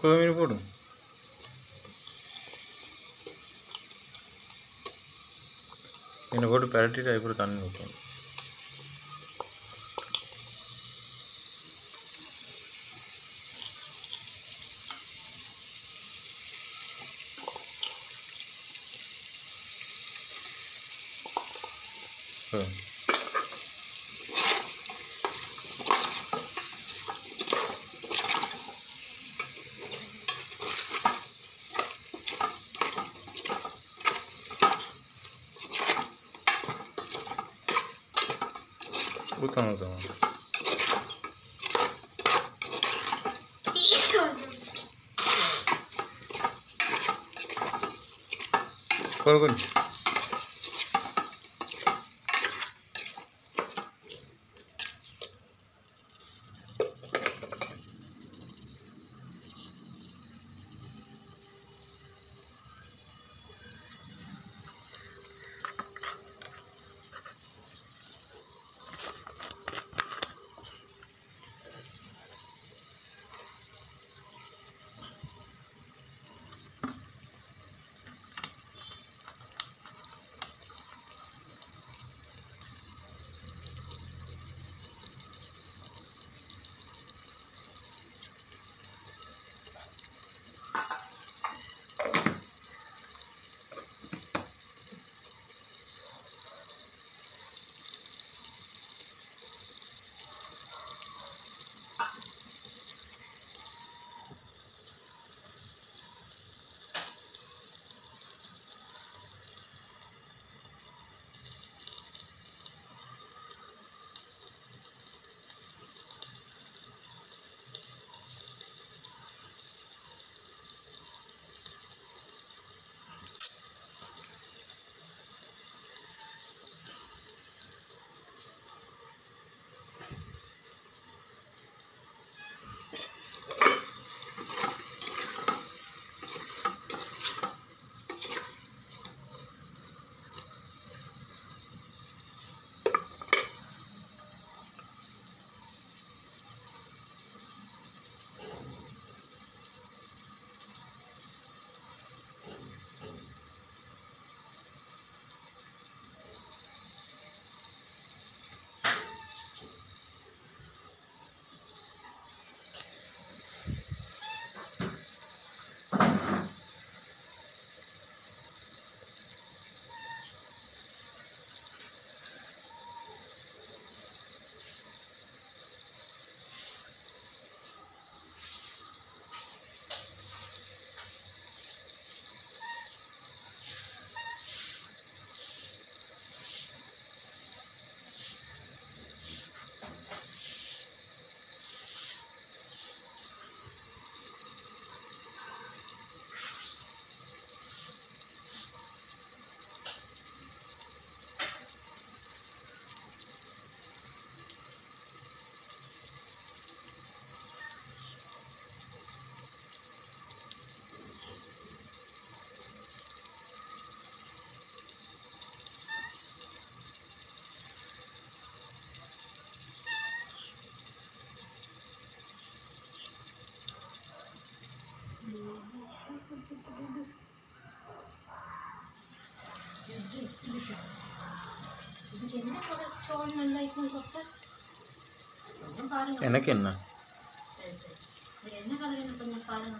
కులమీన పొడి నేను కూడా పెరటి ఇప్పుడు తను మీకు Hmm. 이렇게 안 하잖아. 빨간 எனக்கு என்ன சரி சரி இது என்ன கலர் என்ன கொஞ்சம் பாருங்க